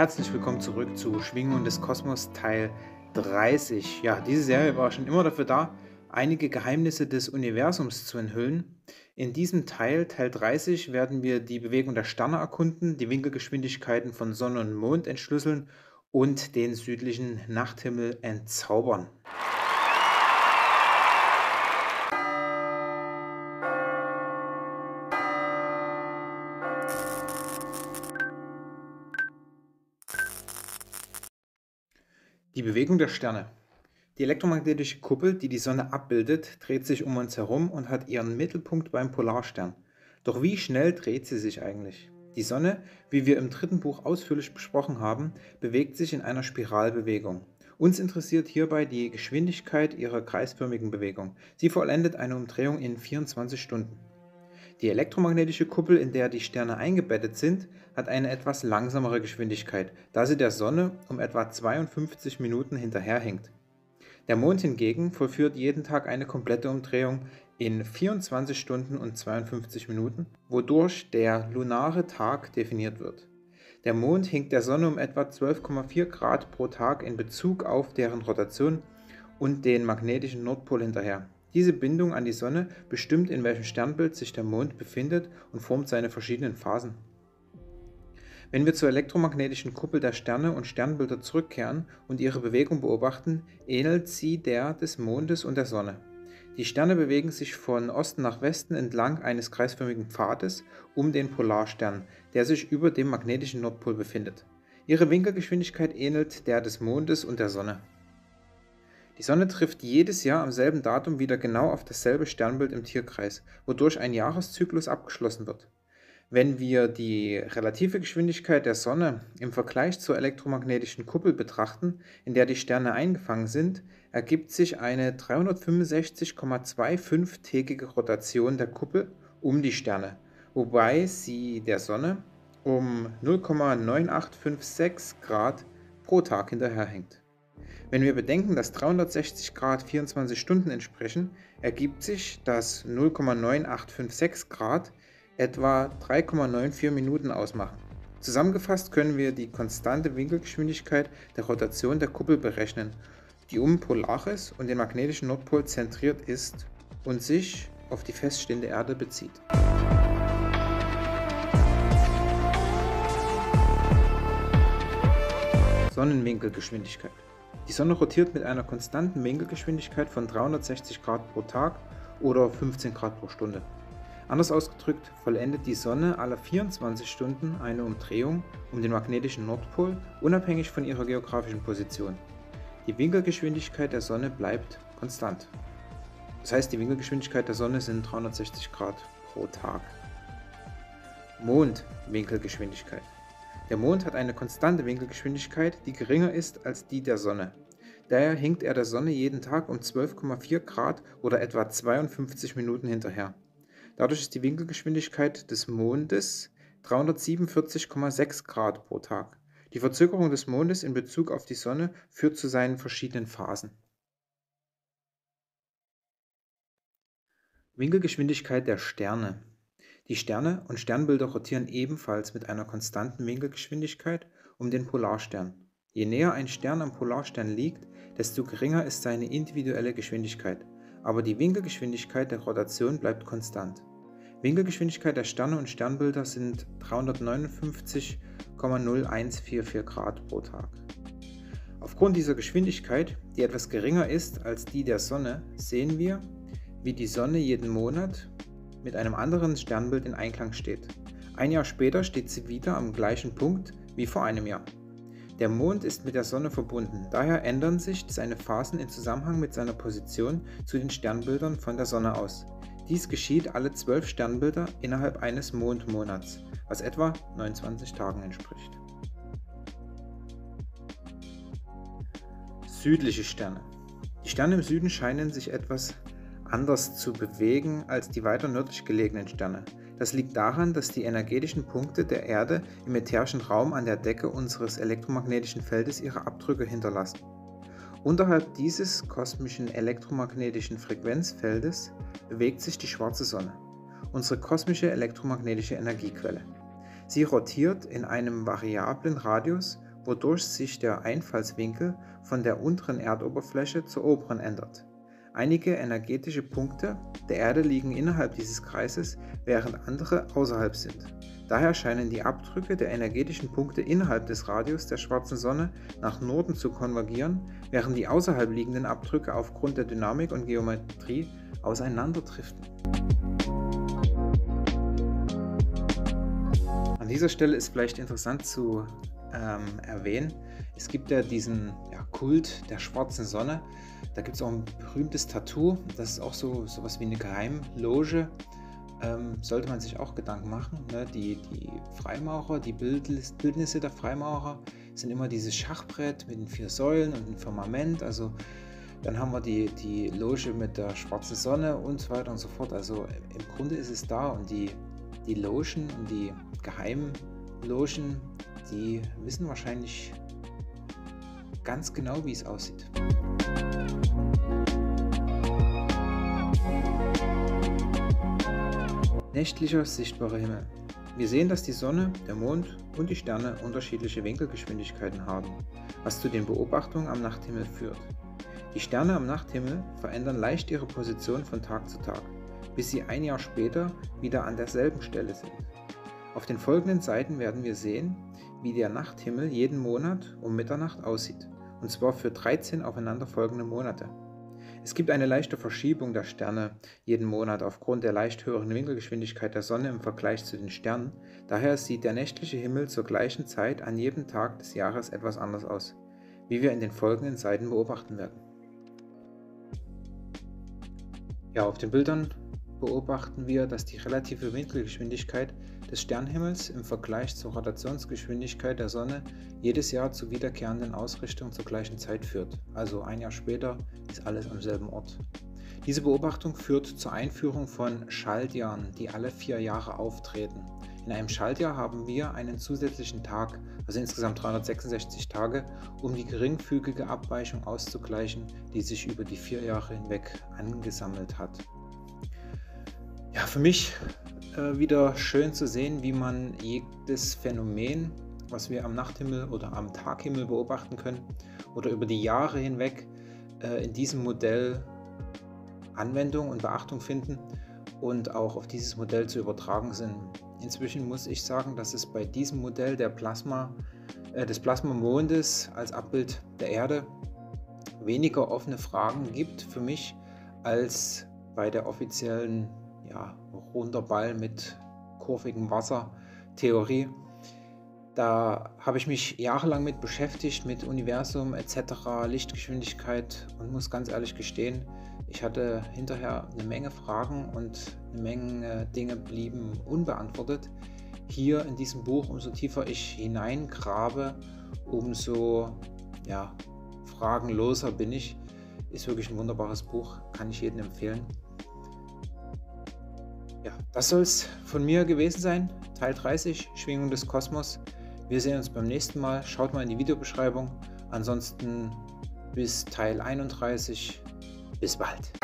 Herzlich willkommen zurück zu Schwingungen des Kosmos Teil 30. Ja, diese Serie war schon immer dafür da, einige Geheimnisse des Universums zu enthüllen. In diesem Teil, Teil 30, werden wir die Bewegung der Sterne erkunden, die Winkelgeschwindigkeiten von Sonne und Mond entschlüsseln und den südlichen Nachthimmel entzaubern. Die Bewegung der Sterne. Die elektromagnetische Kuppel, die die Sonne abbildet, dreht sich um uns herum und hat ihren Mittelpunkt beim Polarstern. Doch wie schnell dreht sie sich eigentlich? Die Sonne, wie wir im dritten Buch ausführlich besprochen haben, bewegt sich in einer Spiralbewegung. Uns interessiert hierbei die Geschwindigkeit ihrer kreisförmigen Bewegung. Sie vollendet eine Umdrehung in 24 Stunden. Die elektromagnetische Kuppel, in der die Sterne eingebettet sind, hat eine etwas langsamere Geschwindigkeit, da sie der Sonne um etwa 52 Minuten hinterherhinkt. Der Mond hingegen vollführt jeden Tag eine komplette Umdrehung in 24 Stunden und 52 Minuten, wodurch der lunare Tag definiert wird. Der Mond hinkt der Sonne um etwa 12,4 Grad pro Tag in Bezug auf deren Rotation und den magnetischen Nordpol hinterher. Diese Bindung an die Sonne bestimmt, in welchem Sternbild sich der Mond befindet und formt seine verschiedenen Phasen. Wenn wir zur elektromagnetischen Kuppel der Sterne und Sternbilder zurückkehren und ihre Bewegung beobachten, ähnelt sie der des Mondes und der Sonne. Die Sterne bewegen sich von Osten nach Westen entlang eines kreisförmigen Pfades um den Polarstern, der sich über dem magnetischen Nordpol befindet. Ihre Winkelgeschwindigkeit ähnelt der des Mondes und der Sonne. Die Sonne trifft jedes Jahr am selben Datum wieder genau auf dasselbe Sternbild im Tierkreis, wodurch ein Jahreszyklus abgeschlossen wird. Wenn wir die relative Geschwindigkeit der Sonne im Vergleich zur elektromagnetischen Kuppel betrachten, in der die Sterne eingefangen sind, ergibt sich eine 365,25-tägige Rotation der Kuppel um die Sterne, wobei sie der Sonne um 0,9856 Grad pro Tag hinterherhängt. Wenn wir bedenken, dass 360 Grad 24 Stunden entsprechen, ergibt sich, dass 0,9856 Grad etwa 3,94 Minuten ausmachen. Zusammengefasst können wir die konstante Winkelgeschwindigkeit der Rotation der Kuppel berechnen, die um Polaris und den magnetischen Nordpol zentriert ist und sich auf die feststehende Erde bezieht. Sonnenwinkelgeschwindigkeit die Sonne rotiert mit einer konstanten Winkelgeschwindigkeit von 360 Grad pro Tag oder 15 Grad pro Stunde. Anders ausgedrückt vollendet die Sonne alle 24 Stunden eine Umdrehung um den magnetischen Nordpol, unabhängig von ihrer geografischen Position. Die Winkelgeschwindigkeit der Sonne bleibt konstant. Das heißt, die Winkelgeschwindigkeit der Sonne sind 360 Grad pro Tag. Mondwinkelgeschwindigkeit. Der Mond hat eine konstante Winkelgeschwindigkeit, die geringer ist als die der Sonne. Daher hinkt er der Sonne jeden Tag um 12,4 Grad oder etwa 52 Minuten hinterher. Dadurch ist die Winkelgeschwindigkeit des Mondes 347,6 Grad pro Tag. Die Verzögerung des Mondes in Bezug auf die Sonne führt zu seinen verschiedenen Phasen. Winkelgeschwindigkeit der Sterne die Sterne und Sternbilder rotieren ebenfalls mit einer konstanten Winkelgeschwindigkeit um den Polarstern. Je näher ein Stern am Polarstern liegt, desto geringer ist seine individuelle Geschwindigkeit, aber die Winkelgeschwindigkeit der Rotation bleibt konstant. Winkelgeschwindigkeit der Sterne und Sternbilder sind 359,0144 Grad pro Tag. Aufgrund dieser Geschwindigkeit, die etwas geringer ist als die der Sonne, sehen wir, wie die Sonne jeden Monat mit einem anderen Sternbild in Einklang steht. Ein Jahr später steht sie wieder am gleichen Punkt wie vor einem Jahr. Der Mond ist mit der Sonne verbunden, daher ändern sich seine Phasen in Zusammenhang mit seiner Position zu den Sternbildern von der Sonne aus. Dies geschieht alle zwölf Sternbilder innerhalb eines Mondmonats, was etwa 29 Tagen entspricht. Südliche Sterne. Die Sterne im Süden scheinen sich etwas anders zu bewegen als die weiter nördlich gelegenen Sterne. Das liegt daran, dass die energetischen Punkte der Erde im ätherischen Raum an der Decke unseres elektromagnetischen Feldes ihre Abdrücke hinterlassen. Unterhalb dieses kosmischen elektromagnetischen Frequenzfeldes bewegt sich die schwarze Sonne, unsere kosmische elektromagnetische Energiequelle. Sie rotiert in einem variablen Radius wodurch sich der Einfallswinkel von der unteren Erdoberfläche zur oberen ändert. Einige energetische Punkte der Erde liegen innerhalb dieses Kreises, während andere außerhalb sind. Daher scheinen die Abdrücke der energetischen Punkte innerhalb des Radius der schwarzen Sonne nach Norden zu konvergieren, während die außerhalb liegenden Abdrücke aufgrund der Dynamik und Geometrie auseinanderdriften. An dieser Stelle ist vielleicht interessant zu ähm, erwähnen, es gibt ja diesen ja, Kult der schwarzen Sonne. Da gibt es auch ein berühmtes Tattoo, das ist auch so sowas wie eine Geheimloge. Ähm, sollte man sich auch Gedanken machen. Ne? Die, die Freimaurer, die Bildnisse der Freimaurer sind immer dieses Schachbrett mit den vier Säulen und dem Firmament. Also dann haben wir die, die Loge mit der schwarzen Sonne und so weiter und so fort. Also im Grunde ist es da und die, die Logen und die geheimen die wissen wahrscheinlich ganz genau, wie es aussieht. Nächtlicher sichtbarer Himmel. Wir sehen, dass die Sonne, der Mond und die Sterne unterschiedliche Winkelgeschwindigkeiten haben, was zu den Beobachtungen am Nachthimmel führt. Die Sterne am Nachthimmel verändern leicht ihre Position von Tag zu Tag, bis sie ein Jahr später wieder an derselben Stelle sind. Auf den folgenden Seiten werden wir sehen, wie der Nachthimmel jeden Monat um Mitternacht aussieht, und zwar für 13 aufeinanderfolgende Monate. Es gibt eine leichte Verschiebung der Sterne jeden Monat aufgrund der leicht höheren Winkelgeschwindigkeit der Sonne im Vergleich zu den Sternen. Daher sieht der nächtliche Himmel zur gleichen Zeit an jedem Tag des Jahres etwas anders aus, wie wir in den folgenden Seiten beobachten werden. Ja, auf den Bildern beobachten wir, dass die relative Winkelgeschwindigkeit des Sternhimmels im Vergleich zur Rotationsgeschwindigkeit der Sonne jedes Jahr zu wiederkehrenden Ausrichtungen zur gleichen Zeit führt. Also ein Jahr später ist alles am selben Ort. Diese Beobachtung führt zur Einführung von Schaltjahren, die alle vier Jahre auftreten. In einem Schaltjahr haben wir einen zusätzlichen Tag, also insgesamt 366 Tage, um die geringfügige Abweichung auszugleichen, die sich über die vier Jahre hinweg angesammelt hat. Ja, für mich äh, wieder schön zu sehen, wie man jedes Phänomen, was wir am Nachthimmel oder am Taghimmel beobachten können oder über die Jahre hinweg äh, in diesem Modell Anwendung und Beachtung finden und auch auf dieses Modell zu übertragen sind. Inzwischen muss ich sagen, dass es bei diesem Modell der Plasma, äh, des Plasmamondes als Abbild der Erde weniger offene Fragen gibt für mich als bei der offiziellen ja, runder Ball mit kurvigem Wasser Theorie. Da habe ich mich jahrelang mit beschäftigt, mit Universum etc., Lichtgeschwindigkeit und muss ganz ehrlich gestehen, ich hatte hinterher eine Menge Fragen und eine Menge Dinge blieben unbeantwortet. Hier in diesem Buch, umso tiefer ich hineingrabe, umso ja, fragenloser bin ich. Ist wirklich ein wunderbares Buch, kann ich jedem empfehlen. Ja, das soll es von mir gewesen sein. Teil 30, Schwingung des Kosmos. Wir sehen uns beim nächsten Mal. Schaut mal in die Videobeschreibung. Ansonsten bis Teil 31. Bis bald.